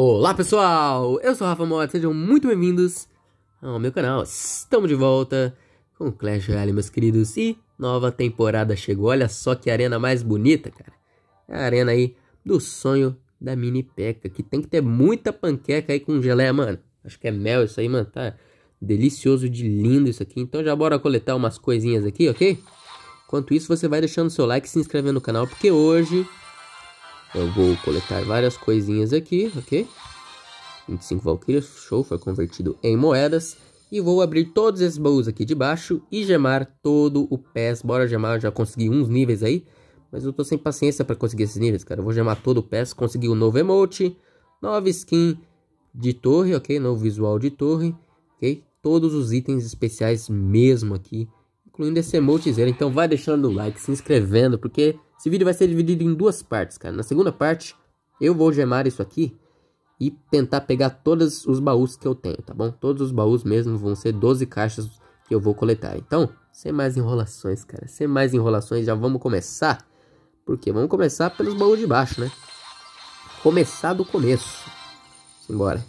Olá pessoal, eu sou o Rafa Mota, sejam muito bem-vindos ao meu canal. Estamos de volta com Clash Royale, meus queridos, e nova temporada chegou. Olha só que arena mais bonita, cara. É a arena aí do sonho da Mini Peca, que tem que ter muita panqueca aí com geleia, mano. Acho que é mel isso aí, mano, tá delicioso de lindo isso aqui. Então já bora coletar umas coisinhas aqui, ok? Enquanto isso, você vai deixando seu like e se inscrevendo no canal, porque hoje eu vou coletar várias coisinhas aqui, ok? 25 Valkyrias, show, foi convertido em moedas. E vou abrir todos esses baús aqui de baixo e gemar todo o PES. Bora gemar, já consegui uns níveis aí. Mas eu tô sem paciência para conseguir esses níveis, cara. Eu vou gemar todo o PES, consegui um novo emote, nova skin de torre, ok? Novo visual de torre, ok? Todos os itens especiais mesmo aqui incluindo esse emotezinho. Então vai deixando o like, se inscrevendo, porque esse vídeo vai ser dividido em duas partes, cara. Na segunda parte, eu vou gemar isso aqui e tentar pegar todos os baús que eu tenho, tá bom? Todos os baús mesmo vão ser 12 caixas que eu vou coletar. Então, sem mais enrolações, cara. Sem mais enrolações, já vamos começar. Porque vamos começar pelos baús de baixo, né? Começar do começo. Simbora.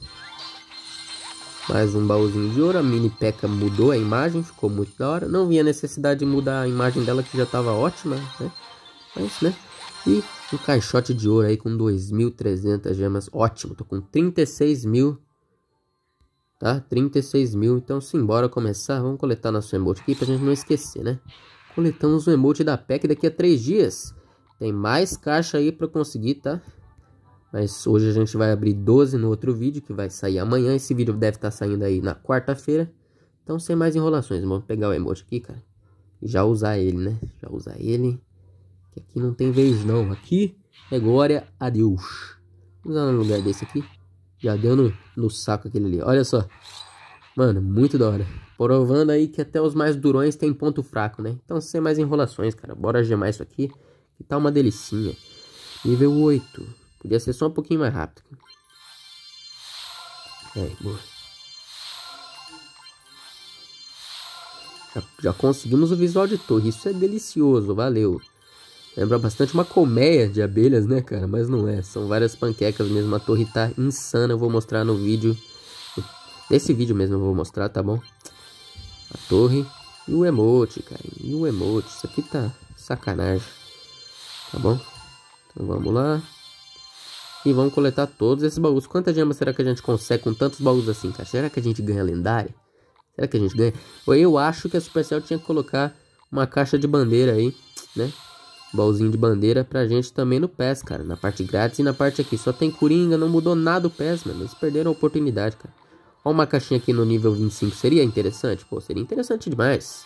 Mais um baúzinho de ouro. A mini peca mudou a imagem, ficou muito da hora. Não vi a necessidade de mudar a imagem dela, que já estava ótima, né? Mas, né? E um caixote de ouro aí com 2.300 gemas. Ótimo, tô com 36 mil. Tá? 36 mil. Então, simbora começar. Vamos coletar nosso emote aqui pra gente não esquecer, né? Coletamos o emote da PEC daqui a 3 dias. Tem mais caixa aí pra conseguir, tá? Mas hoje a gente vai abrir 12 no outro vídeo, que vai sair amanhã. Esse vídeo deve estar tá saindo aí na quarta-feira. Então, sem mais enrolações, vamos pegar o emote aqui, cara. E já usar ele, né? Já usar ele. Que aqui não tem vez, não. Aqui é glória a Deus. Vamos usar no lugar desse aqui. Já deu no, no saco aquele ali. Olha só. Mano, muito da hora. Provando aí que até os mais durões tem ponto fraco, né? Então, sem mais enrolações, cara. Bora gemar isso aqui. Que tá uma delicinha. Nível 8. Podia ser só um pouquinho mais rápido. É, boa. Já, já, conseguimos o visual de torre. Isso é delicioso, valeu. Lembra bastante uma colmeia de abelhas, né, cara? Mas não é. São várias panquecas mesmo. A torre tá insana. Eu vou mostrar no vídeo. Nesse vídeo mesmo eu vou mostrar, tá bom? A torre e o emote, cara. E o emote. Isso aqui tá sacanagem. Tá bom? Então vamos lá. E vamos coletar todos esses baús. Quantas gemas será que a gente consegue com tantos baús assim, cara? Será que a gente ganha lendária? Será que a gente ganha? Eu acho que a Supercell tinha que colocar uma caixa de bandeira aí, né? Baúzinho de bandeira pra gente também no PES, cara. Na parte grátis e na parte aqui. Só tem Coringa, não mudou nada o PES, mano. Eles perderam a oportunidade, cara. Ó uma caixinha aqui no nível 25. Seria interessante? Pô, seria interessante demais.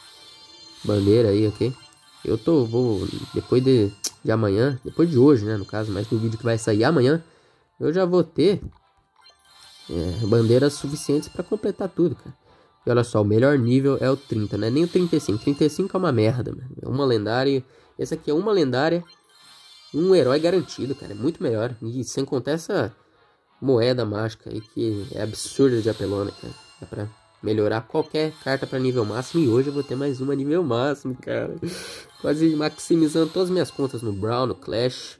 Bandeira aí, ok? Eu tô, vou, depois de de amanhã, depois de hoje, né, no caso, mas do vídeo que vai sair amanhã, eu já vou ter é, bandeiras suficientes para completar tudo, cara. E olha só, o melhor nível é o 30, não é nem o 35. 35 é uma merda, mano. É uma lendária. Essa aqui é uma lendária. Um herói garantido, cara. É muito melhor. E sem contar essa moeda mágica aí que é absurda de apelona, cara. É pra melhorar qualquer carta para nível máximo. E hoje eu vou ter mais uma nível máximo, cara. Quase maximizando todas as minhas contas no Brawl, no Clash.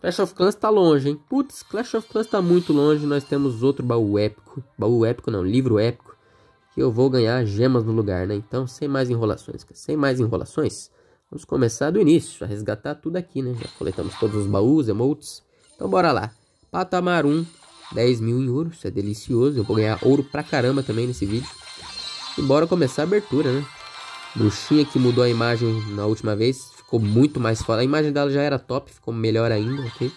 Clash of Clans tá longe, hein? Putz, Clash of Clans tá muito longe. Nós temos outro baú épico. Baú épico não, livro épico. Que eu vou ganhar gemas no lugar, né? Então, sem mais enrolações. Sem mais enrolações, vamos começar do início. A resgatar tudo aqui, né? Já coletamos todos os baús, emotes. Então, bora lá. Patamar 1, 10 mil em ouro. Isso é delicioso. Eu vou ganhar ouro pra caramba também nesse vídeo. E bora começar a abertura, né? Bruxinha que mudou a imagem na última vez. Ficou muito mais foda. A imagem dela já era top, ficou melhor ainda, ok?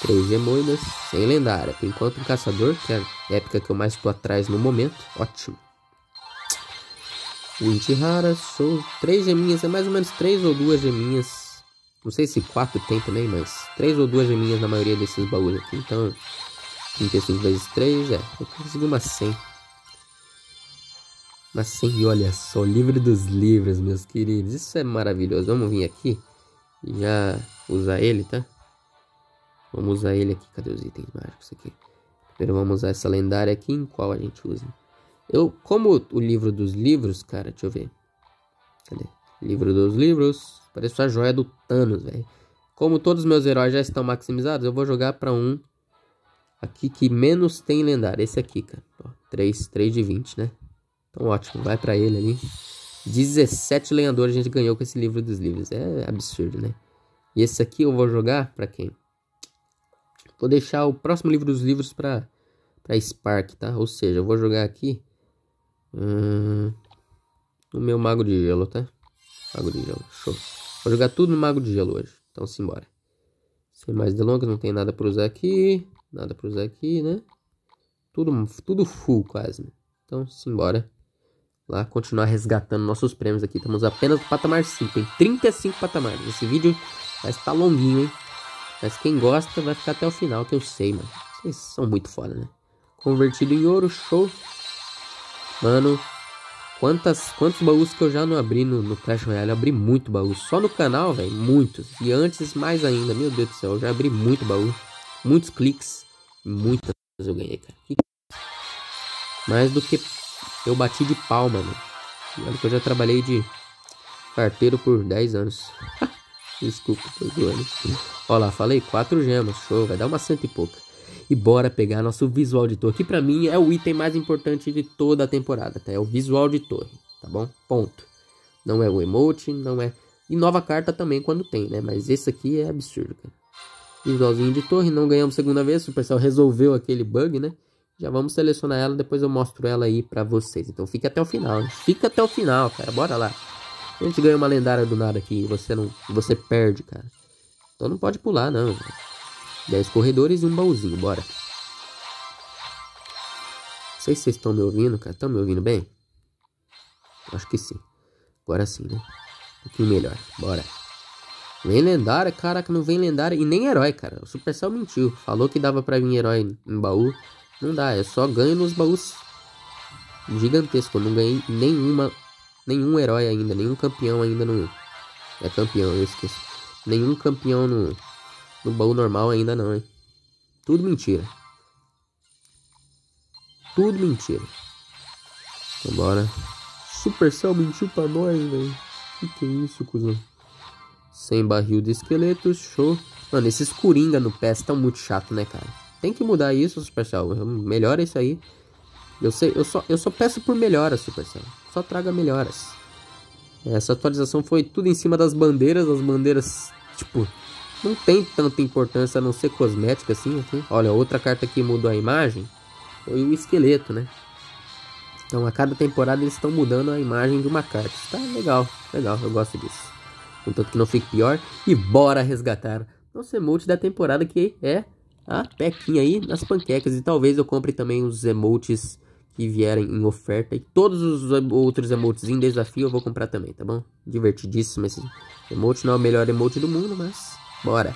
Três gemoidas, sem lendária. Por enquanto um caçador, que é a época que eu mais estou atrás no momento. Ótimo. 20 raras, sou três geminhas, é mais ou menos três ou duas geminhas. Não sei se quatro tem também, mas três ou duas geminhas na maioria desses baús aqui. Então, 35 vezes 3, é, eu consegui uma 100. Mas sim, olha só, livro dos livros, meus queridos. Isso é maravilhoso. Vamos vir aqui e já usar ele, tá? Vamos usar ele aqui. Cadê os itens mágicos aqui? Primeiro vamos usar essa lendária aqui. Em qual a gente usa? Eu, como o livro dos livros, cara, deixa eu ver. Cadê? Livro dos livros. Parece a joia do Thanos, velho. Como todos os meus heróis já estão maximizados, eu vou jogar para um Aqui que menos tem lendário. Esse aqui, cara. Ó, 3, 3 de 20, né? Então ótimo, vai pra ele ali. 17 lenhadores a gente ganhou com esse livro dos livros. É absurdo, né? E esse aqui eu vou jogar pra quem? Vou deixar o próximo livro dos livros pra, pra Spark, tá? Ou seja, eu vou jogar aqui... Hum, no meu Mago de Gelo, tá? Mago de Gelo, show. Vou jogar tudo no Mago de Gelo hoje. Então simbora. Sem mais delongas, não tem nada pra usar aqui. Nada pra usar aqui, né? Tudo, tudo full quase. Né? Então simbora. Lá continuar resgatando nossos prêmios aqui. Estamos apenas no patamar 5. Tem 35 patamares. Esse vídeo vai estar longuinho, hein? Mas quem gosta vai ficar até o final, que eu sei, mano. Vocês são muito foda, né? Convertido em ouro, show. Mano, quantas, quantos baús que eu já não abri no, no Clash Royale? Eu abri muito baú. Só no canal, velho, muitos. E antes, mais ainda. Meu Deus do céu, eu já abri muito baú. Muitos cliques. Muitas eu ganhei, cara. Mais do que eu bati de palma, mano. Olha que eu já trabalhei de carteiro por 10 anos. Desculpa, tô zoando. Olha lá, falei 4 gemas, show, vai dar uma cento e pouca. E bora pegar nosso visual de torre, que pra mim é o item mais importante de toda a temporada, tá? É o visual de torre, tá bom? Ponto. Não é o emote, não é... E nova carta também quando tem, né? Mas esse aqui é absurdo, cara. Visualzinho de torre, não ganhamos segunda vez, o Supercell resolveu aquele bug, né? Já vamos selecionar ela, depois eu mostro ela aí pra vocês. Então fica até o final, hein? Fica até o final, cara. Bora lá. A gente ganha uma lendária do nada aqui você não você perde, cara. Então não pode pular, não. 10 corredores e um baúzinho, bora. Não sei se vocês estão me ouvindo, cara. Estão me ouvindo bem? Acho que sim. Agora sim, né? Um pouquinho melhor. Bora. Vem lendária, caraca, não vem lendária. E nem herói, cara. O Supercell mentiu. Falou que dava pra vir herói em baú. Não dá, eu só ganho nos baús gigantescos. Eu não ganhei nenhuma, nenhum herói ainda, nenhum campeão ainda no... É campeão, eu esqueci. Nenhum campeão no, no baú normal ainda não, hein. Tudo mentira. Tudo mentira. Então bora. Supercell mentiu pra nós, velho. Que que é isso, cuzão? Sem barril de esqueletos, show. Mano, esses coringa no pé estão muito chato, né, cara? Tem que mudar isso, Supercell. Melhora isso aí. Eu sei, eu só, eu só peço por melhoras, Supercell. Só traga melhoras. Essa atualização foi tudo em cima das bandeiras. As bandeiras, tipo, não tem tanta importância a não ser cosmética assim. Aqui. Olha, outra carta que mudou a imagem foi o esqueleto, né? Então a cada temporada eles estão mudando a imagem de uma carta. Tá legal, legal, eu gosto disso. Contanto que não fique pior. E bora resgatar nosso emote da temporada que é a pequinha aí nas panquecas. E talvez eu compre também os emotes que vierem em oferta. E todos os outros emotes em desafio eu vou comprar também, tá bom? Divertidíssimo esse emote. Não é o melhor emote do mundo, mas bora.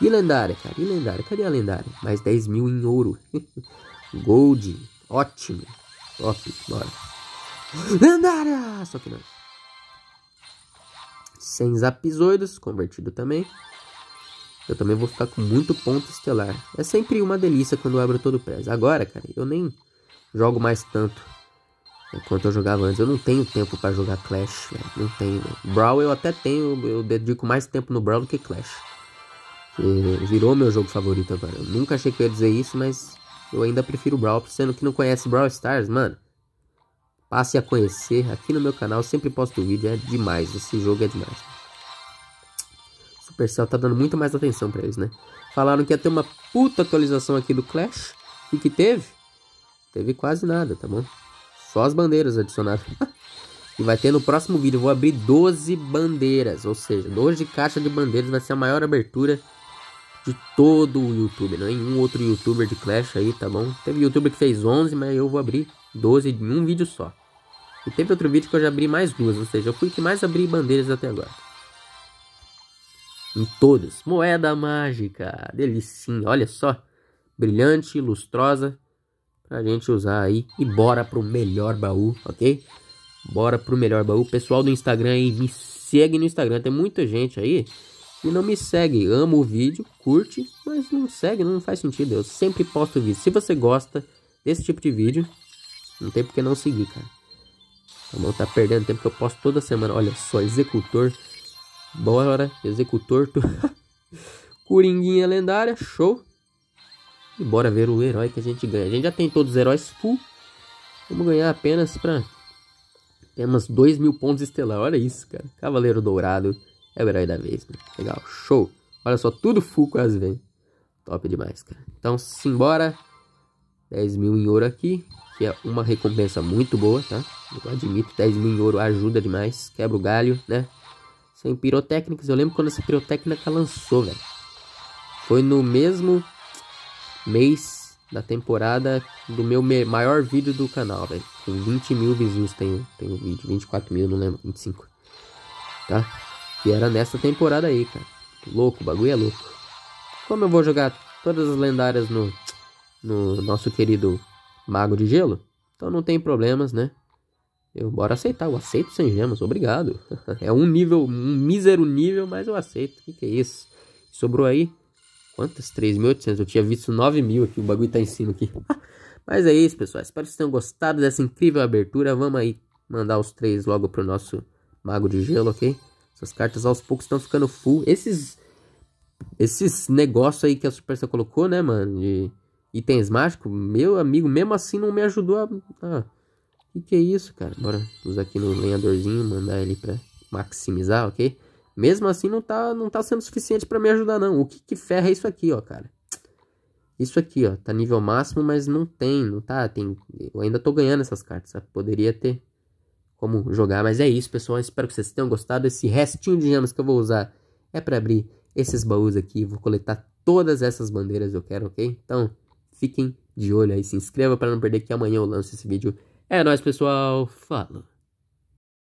E lendária, cara? E lendária? Cadê a lendária? Mais 10 mil em ouro. Gold. Ótimo. Top. Bora. Lendária! Só que não. Sem zapizoidos. Convertido também. Eu também vou ficar com muito ponto estelar. É sempre uma delícia quando eu abro todo o press. Agora, cara, eu nem jogo mais tanto quanto eu jogava antes. Eu não tenho tempo para jogar Clash, véio. não tenho. Véio. Brawl eu até tenho, eu dedico mais tempo no Brawl do que Clash. Virou meu jogo favorito agora. Eu nunca achei que eu ia dizer isso, mas eu ainda prefiro Brawl. Sendo que não conhece Brawl Stars, mano, passe a conhecer aqui no meu canal. Sempre posto vídeo, é demais. Esse jogo é demais. Supercell tá dando muito mais atenção pra eles, né? Falaram que ia ter uma puta atualização aqui do Clash. E que teve? Teve quase nada, tá bom? Só as bandeiras adicionadas. e vai ter no próximo vídeo. Eu vou abrir 12 bandeiras. Ou seja, 12 caixas de bandeiras. Vai ser a maior abertura de todo o YouTube. Não é nenhum outro youtuber de Clash aí, tá bom? Teve youtuber que fez 11, mas eu vou abrir 12 em um vídeo só. E teve outro vídeo que eu já abri mais duas. Ou seja, eu fui que mais abri bandeiras até agora em todos. Moeda mágica, delicinha, olha só, brilhante, lustrosa, pra gente usar aí. E bora pro melhor baú, ok? Bora pro melhor baú. Pessoal do Instagram aí, me segue no Instagram. Tem muita gente aí que não me segue. Ama o vídeo, curte, mas não segue, não faz sentido. Eu sempre posto vídeo. Se você gosta desse tipo de vídeo, não tem por que não seguir, cara. Bom? Tá perdendo tempo que eu posto toda semana. Olha só, executor Bora, executor. Tu... Coringuinha lendária, show. E bora ver o herói que a gente ganha. A gente já tem todos os heróis full. Vamos ganhar apenas pra... Temos 2 mil pontos estelar. Olha isso, cara. Cavaleiro Dourado é o herói da vez. Né? Legal, show. Olha só, tudo full quase vem. Top demais, cara. Então, simbora. 10 mil em ouro aqui. Que é uma recompensa muito boa, tá? Eu admito, 10 mil em ouro ajuda demais. Quebra o galho, né? Sem pirotécnicas. Eu lembro quando essa pirotécnica lançou, velho. Foi no mesmo mês da temporada do meu maior vídeo do canal, velho. Com 20 mil views tem, tem o vídeo. 24 mil, não lembro. 25. Tá? E era nessa temporada aí, cara. Louco, o bagulho é louco. Como eu vou jogar todas as lendárias no, no nosso querido Mago de Gelo, então não tem problemas, né? Eu bora aceitar, eu aceito sem gemas, obrigado. é um nível, um mísero nível, mas eu aceito. O que, que é isso? Sobrou aí Quantas? 3.800? Eu tinha visto 9.000 aqui. O bagulho tá em cima aqui. Mas é isso, pessoal. Espero que vocês tenham gostado dessa incrível abertura. Vamos aí mandar os três logo pro nosso Mago de Gelo, ok? Essas cartas aos poucos estão ficando full. Esses esses negócios aí que a Supercell colocou, né, mano? De itens mágicos. Meu amigo, mesmo assim não me ajudou a... Ah, que que é isso, cara? Bora usar aqui no lenhadorzinho, mandar ele pra maximizar, ok? Mesmo assim não tá, não tá sendo suficiente para me ajudar não. O que que ferra é isso aqui, ó, cara. Isso aqui, ó, tá nível máximo, mas não tem, não tá, tem... Eu ainda tô ganhando essas cartas, sabe? Poderia ter como jogar, mas é isso, pessoal. Espero que vocês tenham gostado. Esse restinho de gemas que eu vou usar é para abrir esses baús aqui. Vou coletar todas essas bandeiras eu quero, ok? Então, fiquem de olho aí, se inscreva para não perder que amanhã eu lanço esse vídeo. É nóis, pessoal. Falou.